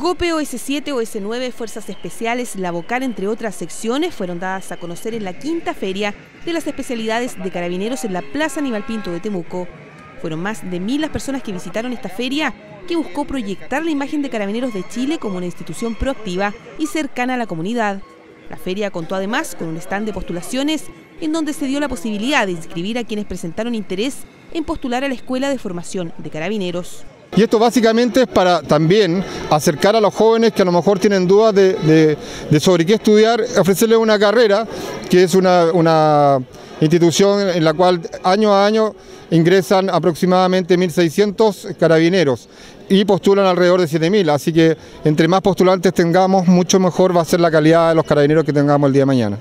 GOPE OS7, OS9, Fuerzas Especiales, La Vocal, entre otras secciones, fueron dadas a conocer en la quinta feria de las especialidades de carabineros en la Plaza Aníbal Pinto de Temuco. Fueron más de mil las personas que visitaron esta feria que buscó proyectar la imagen de Carabineros de Chile como una institución proactiva y cercana a la comunidad. La feria contó además con un stand de postulaciones en donde se dio la posibilidad de inscribir a quienes presentaron interés en postular a la Escuela de Formación de Carabineros. Y esto básicamente es para también acercar a los jóvenes que a lo mejor tienen dudas de, sobre qué estudiar, ofrecerles una carrera, que es una, institución en la cual año a año ingresan aproximadamente 1.600 carabineros y postulan alrededor de 7.000, así que entre más postulantes tengamos, mucho mejor va a ser la calidad de los carabineros que tengamos el día de mañana.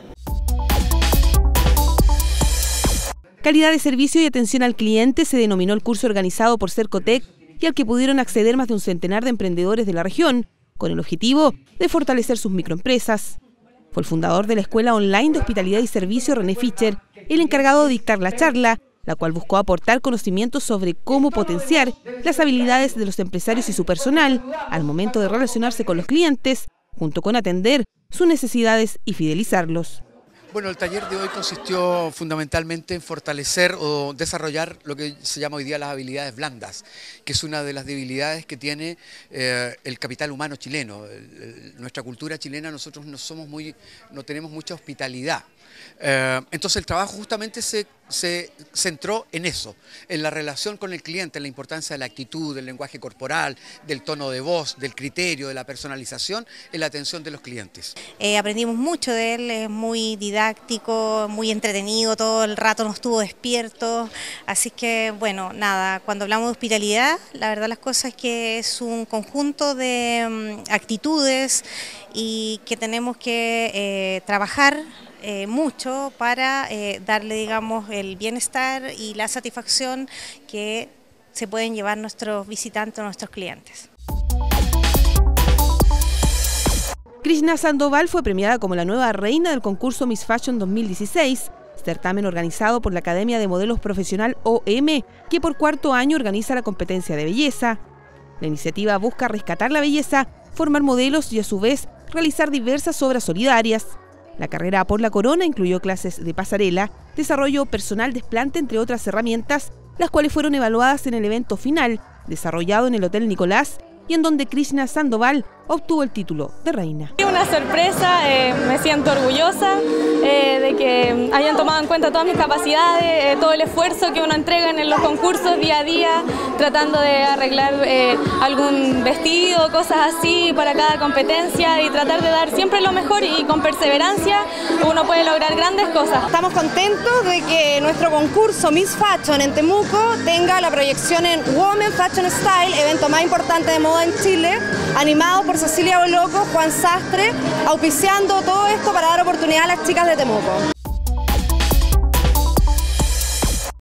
Calidad de servicio y atención al cliente se denominó el curso organizado por Cercotec y al que pudieron acceder más de un centenar de emprendedores de la región, con el objetivo de fortalecer sus microempresas. Fue el fundador de la Escuela Online de Hospitalidad y Servicio, René Fischer, el encargado de dictar la charla, la cual buscó aportar conocimientos sobre cómo potenciar las habilidades de los empresarios y su personal al momento de relacionarse con los clientes, junto con atender sus necesidades y fidelizarlos. Bueno, el taller de hoy consistió fundamentalmente en fortalecer o desarrollar lo que se llama hoy día las habilidades blandas, que es una de las debilidades que tiene eh, el capital humano chileno. nuestra cultura chilena, nosotros no somos muy, no tenemos mucha hospitalidad. Eh, entonces el trabajo justamente se, centró en eso, en la relación con el cliente, en la importancia de la actitud, del lenguaje corporal, del tono de voz, del criterio, de la personalización en la atención de los clientes. Eh, aprendimos mucho de él, es muy didáctico, muy entretenido, todo el rato nos estuvo despierto, así que bueno, nada, cuando hablamos de hospitalidad, la verdad las cosas es que es un conjunto de mm, actitudes y que tenemos que eh, trabajar eh, mucho para eh, darle, digamos, el bienestar y la satisfacción que se pueden llevar nuestros visitantes, nuestros clientes. Krishna Sandoval fue premiada como la nueva reina del concurso Miss Fashion 2016, certamen organizado por la Academia de Modelos Profesional OM, que por cuarto año organiza la competencia de belleza. La iniciativa busca rescatar la belleza, formar modelos y a su vez realizar diversas obras solidarias. La carrera por la corona incluyó clases de pasarela, desarrollo personal desplante, entre otras herramientas, las cuales fueron evaluadas en el evento final, desarrollado en el Hotel Nicolás, y en donde Krishna Sandoval obtuvo el título de reina. Una sorpresa, eh, me siento orgullosa eh, de que hayan tomado en cuenta todas mis capacidades, eh, todo el esfuerzo que uno entrega en los concursos día a día, tratando de arreglar algún vestido, cosas así para cada competencia y tratar de dar siempre lo mejor y con perseverancia uno puede lograr grandes cosas. Estamos contentos de que nuestro concurso Miss Fashion en Temuco tenga la proyección en Women Fashion Style, evento más importante de moda en Chile, animado por Cecilia Boloco, Juan Sastre, auspiciando todo esto para dar oportunidad a las chicas de Temuco.